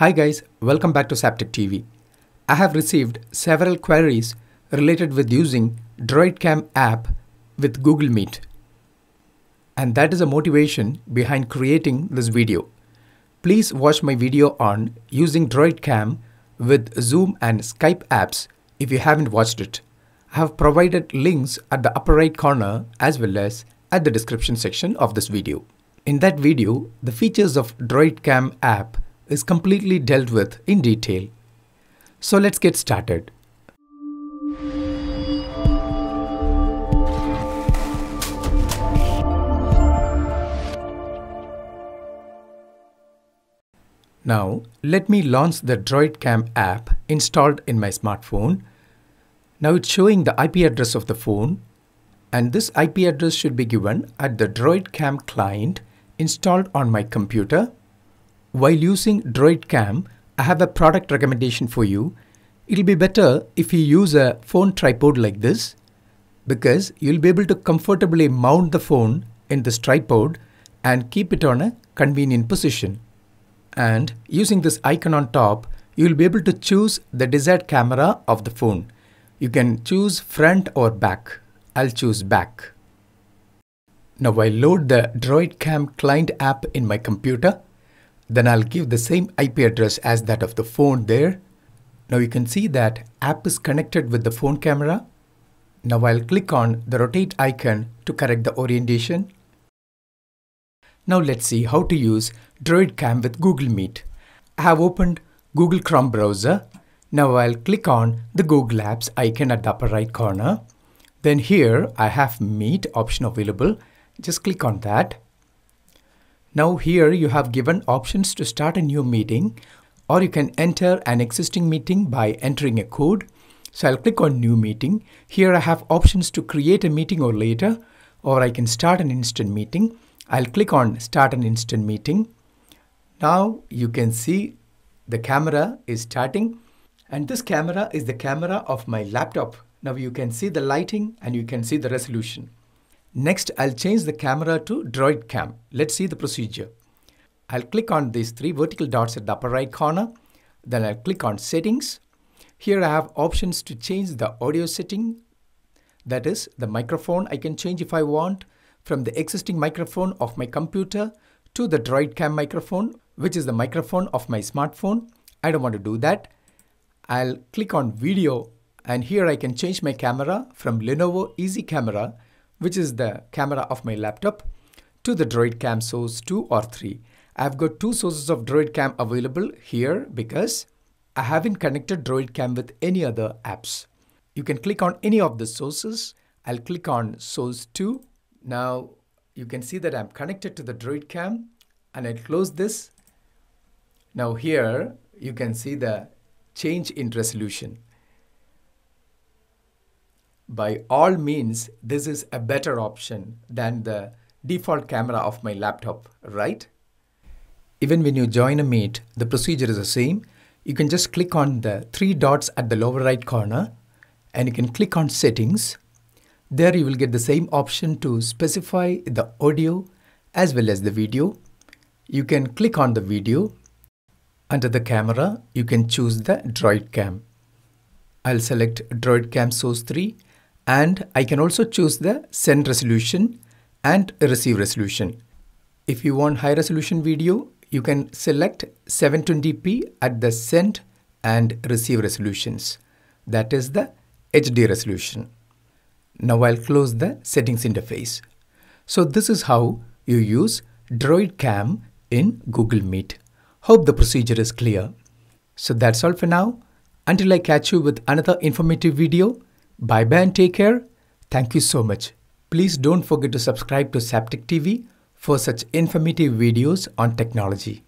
Hi guys, welcome back to SabTech TV. I have received several queries related with using DroidCam app with Google Meet. And that is a motivation behind creating this video. Please watch my video on using DroidCam with Zoom and Skype apps if you haven't watched it. I have provided links at the upper right corner as well as at the description section of this video. In that video, the features of DroidCam app is completely dealt with in detail. So let's get started. Now, let me launch the DroidCam app installed in my smartphone. Now it's showing the IP address of the phone and this IP address should be given at the DroidCam client installed on my computer. While using DroidCam, I have a product recommendation for you. It'll be better if you use a phone tripod like this because you'll be able to comfortably mount the phone in this tripod and keep it on a convenient position. And using this icon on top, you'll be able to choose the desired camera of the phone. You can choose front or back. I'll choose back. Now I load the DroidCam client app in my computer. Then I'll give the same IP address as that of the phone there. Now you can see that app is connected with the phone camera. Now I'll click on the rotate icon to correct the orientation. Now let's see how to use DroidCam with Google Meet. I have opened Google Chrome browser. Now I'll click on the Google Apps icon at the upper right corner. Then here I have Meet option available. Just click on that. Now here you have given options to start a new meeting or you can enter an existing meeting by entering a code. So I'll click on new meeting. Here I have options to create a meeting or later or I can start an instant meeting. I'll click on start an instant meeting. Now you can see the camera is starting and this camera is the camera of my laptop. Now you can see the lighting and you can see the resolution. Next, I'll change the camera to DroidCam. Let's see the procedure. I'll click on these three vertical dots at the upper right corner. Then I'll click on settings. Here I have options to change the audio setting. That is the microphone I can change if I want from the existing microphone of my computer to the DroidCam microphone, which is the microphone of my smartphone. I don't want to do that. I'll click on video and here I can change my camera from Lenovo Easy Camera, which is the camera of my laptop, to the DroidCam source 2 or 3. I've got two sources of DroidCam available here because I haven't connected DroidCam with any other apps. You can click on any of the sources. I'll click on source 2. Now you can see that I'm connected to the DroidCam and I'll close this. Now here you can see the change in resolution. By all means, this is a better option than the default camera of my laptop, right? Even when you join a meet, the procedure is the same. You can just click on the three dots at the lower right corner and you can click on settings. There you will get the same option to specify the audio as well as the video. You can click on the video. Under the camera, you can choose the DroidCam. I'll select DroidCam Source 3 and I can also choose the send resolution and receive resolution. If you want high resolution video, you can select 720p at the send and receive resolutions. That is the HD resolution. Now I'll close the settings interface. So this is how you use DroidCam in Google Meet. Hope the procedure is clear. So that's all for now. Until I catch you with another informative video, bye bye and take care. Thank you so much. Please don't forget to subscribe to SabTech TV for such informative videos on technology.